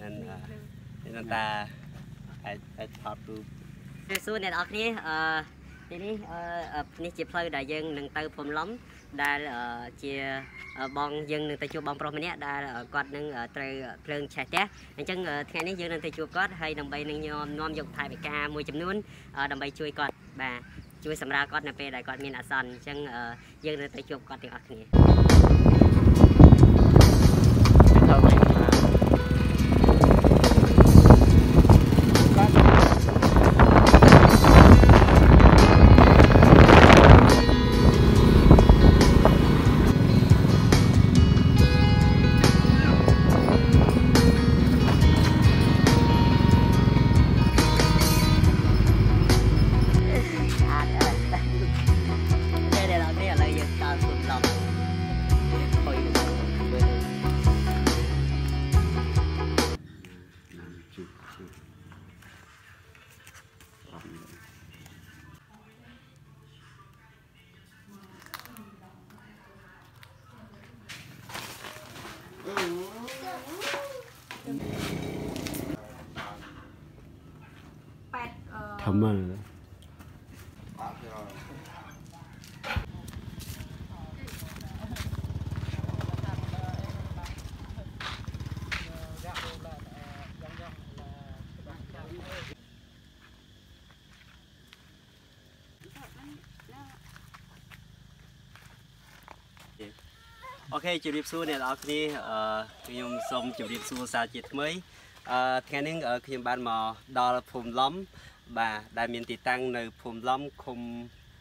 អ្នកនឹងអ្នកនឹងតាអាចអាចថតរូបសួរអ្នកនរគ្នាអឺទីនេះអឺនេះជាផ្លូវដែលយើងនឹងទៅភូមិឡំដែលជាបងយើងនឹងទៅជួបបងប្រុសម្នាក់ដែលគាត់នឹងត្រូវភ្លើងឆេះផ្ទះអញ្ចឹងថ្ងៃនេះយើងនឹងទៅជួបគាត់ហើយដើម្បីនឹងនាំនាំយកថវិកាមួយចំនួនដើម្បីជួយគាត់បាទជួយសម្រាលគាត់នៅពេលដែលគាត់មានអាសន្នអញ្ចឹងយើងនឹងទៅជួបគាត់ទាំងអស់គ្នា đây đây 8អឺធម្អូខេជម្រាបសួរអ្នកនរគ្នាអឺខ្ញុំសូមជម្រាបសួរសាជាថ្មីអឺថ្ងៃនេះអឺខ្ញុំបានមកដល់ភូមិឡំបាទដែលមានទីតាំងនៅភូមិឡំឃុំ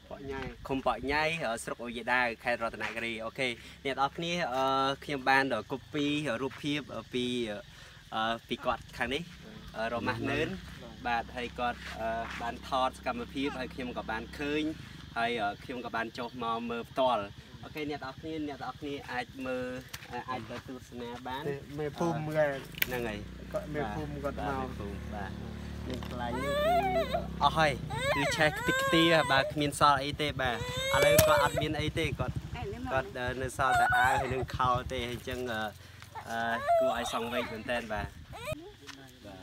បកញ៉ៃឃុំបកញ៉ៃស្រុកអូយេដាវខេត្តរតនគិរី okay អ្នកទាំងអស់គ្នាអឺខ្ញុំបាន copy រូបភាពពីអឺពីគាត់ខាងនេះរម៉ាស់នឿនបាទហើយគាត់អឺបានថតសកម្មភាពហើយខ្ញុំក៏បានឃើញហើយខ្ញុំក៏បានចុះមកមើលផ្ទាល់ okay អ្នកទាំងអស់គ្នាអ្នកទាំងអស់គ្នាអាចមើលអាចទៅទស្សនាបានមេភូមិគេហ្នឹងហើយគាត់មេភូមិគាត់មកមេភូមិបាទនឹងខ្លាញ់នេះគឺអស់ហើយគឺឆេះខ្ទេចខ្ទាបាទគ្មានសល់អីទេបាទឥឡូវគាត់អត់មានអីទេគាត់គាត់នៅសល់តែអាវហើយនឹងខោទេអញ្ចឹងអឺអឺគួរឲ្យសង្វេគមែនតើបាទបា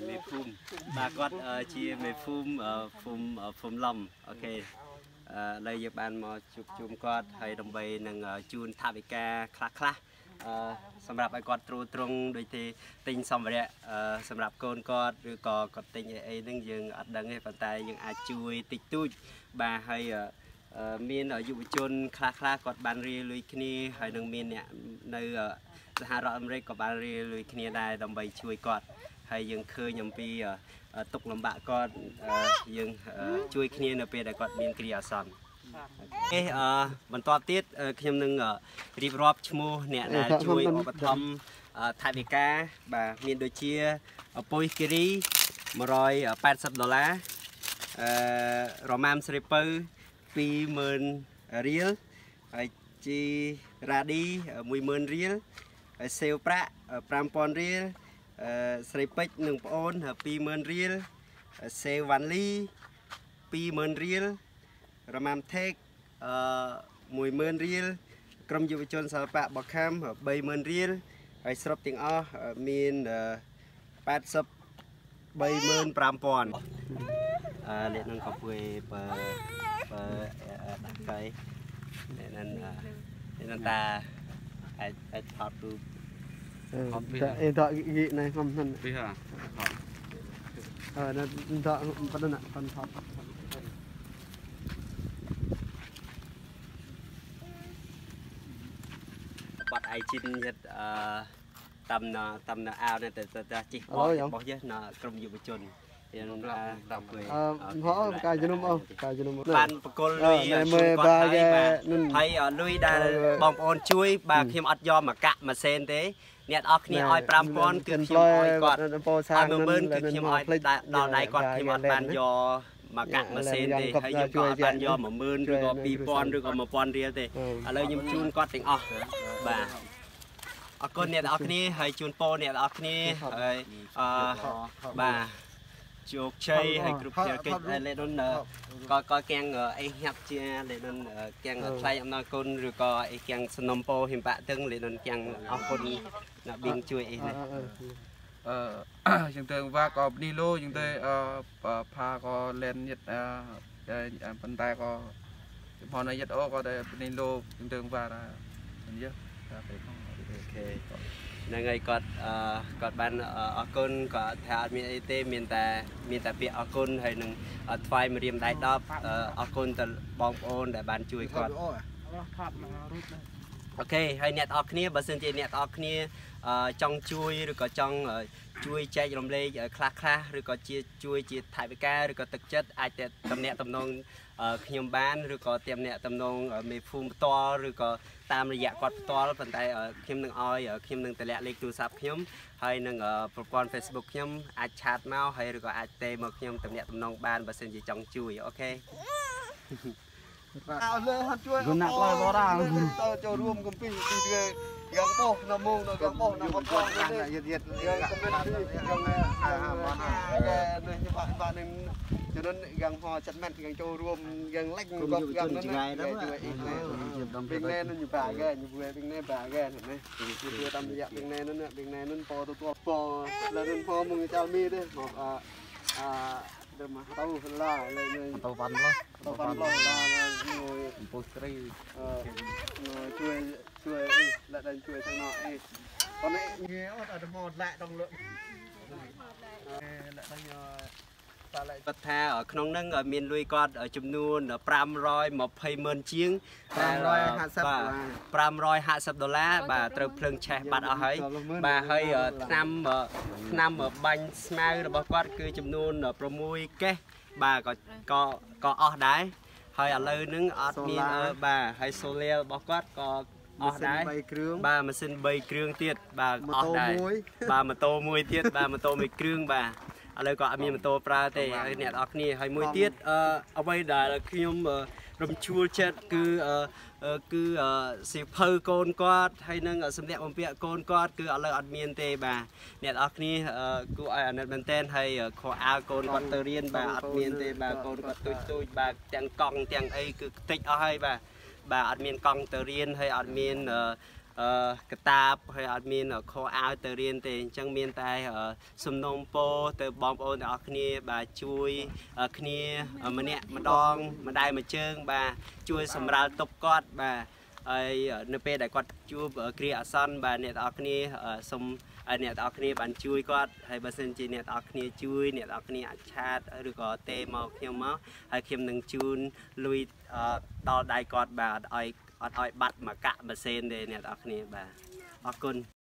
ទមេភូមិបាទគាត់ជាមេភូមិភូមិភូមិឡំអូខេអឺ ឥឡូវយើងបានមកជួបជុំគាត់ហើយដើម្បីនឹងជូនថវិកាខ្លះខ្លះអឺសម្រាប់ឲ្យគាត់ត្រួតត្រងដូចទេទិញសម្ភារៈអឺសម្រាប់កូនគាត់ឬក៏គាត់ទិញអីអីហ្នឹងយើងអត់ដឹងទេប៉ុន្តែយើងអាចជួយតិចតួចបាទហើយអឺអឺមានយុវជនខ្លះខ្លះគាត់បានរៀនលុយគ្នាហើយនឹងមានអ្នកនៅសហរដ្ឋអាមេរិកក៏បានរៀនលុយគ្នាដែរដើម្បីជួយគាត់ហើយយើងឃើញអំពីអឺ ទុកលំបាកគាត់អឺយើងអឺជួយគ្នានៅពេលដែលគាត់មានគ្រាអាសន្នអូខេអឺបន្តទៀតអឺខ្ញុំនឹងអឺរៀបរាប់ឈ្មោះអ្នកដែលជួយឧបត្ថម្ភអឺថវិកាបាទមានដូចជាពុយគិរី180ដុល្លារអឺរ៉ូម៉ាមស្រីពៅ20000រៀលហើយជីរ៉ាឌី10000រៀលហើយសេវប្រាក់5000រៀលអឺ ស្រីពេជ្រនិងប្អូន20000រៀលសេវវ៉ាន់លី20000រៀលរ៉ាម៉ាមថេកអឺ10000រៀលក្រុមយុវជនសិល្បៈបខាំ30000រៀលហើយស្រុបទាំងអស់មាន80 35000អឺលេខនឹងក៏ពួយបើបើដាក់កៃនេះនឹងនេះនឹងតាអាចអាចថតរូប តែអីតគីណៃខ្ញុំហ្នឹងពីហ่าអឺនៅតប៉ុណ្ណាប៉ុណ្ណថតបាត់អៃជីនយិតអឺតាម ណតាមណអាវនេះទៅទៅជីបោះរបស់យើងណក្រុមយុវជនយើងតាមគួយអឺហោកាយជំនុំអូកាយជំនុំបានបកលលុយមើលបាគេនឹងហើយលុយដែលបងប្អូនជួយបាទខ្ញុំអត់យកមកកាក់ម៉ាស៊ីនទេអ្នកអរគ្នាឲ្យ5000គឺខ្ញុំឲ្យគាត់ពោសាឲ្យ10000គឺខ្ញុំឲ្យដល់ដៃគាត់ខ្ញុំអត់បានយកមកកាក់ម៉ាស៊ីនទេហើយខ្ញុំក៏អត់បានយក10000ឬក៏2000ឬក៏1000រៀលទេឥឡូវខ្ញុំជូនគាត់ទាំងអស់បាទអរគុណអ្នកទាំងអស់គ្នាហើយជូនពរអ្នកទាំងអស់គ្នាហើយអឺបាទ ជោគជ័យហើយគ្រប់ភារកិច្ចហើយលេដុនក៏ក៏កៀងអីញាប់ជាលេដុនកៀងថ្លៃអំណរគុណឬក៏អីកៀងสนំពោហ៊ីមបាក់ទឹងលេដុនកៀងអរគុណអ្នកប៊ីងជួយអីនេះអឺចឹងទៅវាក៏នេះលោចឹងទៅអឺផាក៏លែនយិតអឺប៉ុន្តែក៏ផងនៅយិតអូក៏តែនេះលោចឹងទៅវាដែរអញ្ចឹងតែទៅផង okay ហ្នឹងហើយគាត់អឺគាត់បានអរគុណគាត់ថាអត់មានអីទេមានតែមានតែពាក្យអរគុណហើយនឹងថ្វាយម្រាមដៃ10អរគុណទៅបងប្អូនដែលបានជួយគាត់ okay ហើយអ្នកទាំងអស់គ្នាបើសិនជាអ្នកទាំងអស់គ្នាអឺចង់ជួយឬក៏ចង់ជួយចែករំលែកខ្លះខ្លះឬក៏ជាជួយជាថវិកាឬក៏ទឹកចិត្តអាចទៅតំណាក់តំណងខ្ញុំបានឬក៏តាមអ្នកតំណងមេភូមិផ្ទាល់ឬក៏ តាមរយៈគាត់ផ្ទាល់ប៉ុន្តែខ្ញុំនឹងឲ្យខ្ញុំនឹងតម្លាក់លេខទូរស័ព្ទខ្ញុំហើយនឹងប្រព័ន្ធ Facebook ខ្ញុំអាចឆាតមកហើយឬក៏អាចទេមកខ្ញុំតំណាក់តំណងបានបើសិនជាចង់ជួយអូខេ អើលើហាត់ជួយណាក់ឡើយបរ៉ាទៅចូលរួមកំពីទីធ្វើយ៉ាងបោះនៅមុងនៅយ៉ាងបោះនៅអត់ផងនេះយិតយិតយ៉ាងកំពីយ៉ាងអាបានហើយនេះបាក់បាក់នឹងជំនុនយ៉ាងហោចិត្តមែនយ៉ាងចូលរួមយ៉ាងលិចក៏យ៉ាងនោះណាជួយអីណាពីណែនឹងបាក់គេជួយពីណែបាក់គេនេះជួយ តាមរយៈពីណែនោះពីណែនោះពទៅពលើនឹងពมึงចោលមីទេមកអាអា được mà tao là lên tàu văn lo tao văn lo là ngồi bố sri ngồi chui chui lại đánh chui thằng nọ đi còn lại nghe ở đây một lại đồng lượng lại đây គាត់ថាក្នុងហ្នឹងមានលុយគាត់ចំនួន520ម៉ឺនជាង550ដុល្លារបាទត្រូវភ្លើងឆេះបាត់អស់ហើយបាទហើយឆ្នាំឆ្នាំបាញ់ស្មៅរបស់គាត់គឺចំនួន6កេសបាទក៏ក៏ក៏អស់ដែរ ហើយឥឡូវហ្នឹងអត់មានបាទហើយសូលារបស់គាត់ក៏អស់ដែរ3គ្រឿងបាទម៉ាស៊ីន3គ្រឿងទៀតបាទអស់ដែរបាទម៉ូតូមួយទៀតបាទម៉ូតូមួយគ្រឿងបាទឥឡូវក៏អត់មានម៉ូតូប្រើទេហើយអ្នកនរគ្នាហើយមួយទៀតអឺអ្វីដែលខ្ញុំ រំជួលចិត្តគឺគឺសិភៅកូនគាត់ហើយនឹងសម្លៀកបំពាក់កូនគាត់គឺឥឡូវអត់មានទេបាទអ្នកនរគ្នាគួរឲ្យអាណិតមែនតែនហើយខោអាវកូនគាត់ទៅរៀនបាទអត់មានទេបាទកូនគាត់ទូចទូចបាទទាំងកង់ទាំងអីគឺតិចអស់ហើយបាទបាទអត់មានកង់ទៅរៀនហើយអត់មានអឺ អឺកតាបហើយអត់មានខោអាវទៅរៀនទេអញ្ចឹងមានតែសំណុំពោទៅបងប្អូនទាំងអស់គ្នាបាទជួយគ្នាម្នាក់ម្ដងម្ដាយមួយជើង បាទជួយសម្រាលតុបគាត់បាទហើយនៅពេលដែលគាត់ជួបគ្រាអាសន្នបាទអ្នកទាំងអស់គ្នាសូមអ្នកទាំងអស់គ្នាបានជួយគាត់ហើយបើសិនជាអ្នកទាំងអស់គ្នាជួយអ្នកទាំងអស់គ្នាអាចឆាតឬក៏ទេមកខ្ញុំមកហើយខ្ញុំនឹងជូនលុយដល់ដៃគាត់បាទឲ្យ អត់ឲ្យបាត់មកកាក់ម៉ាស៊ីនទេអ្នកនរគ្នាបាទអរគុណ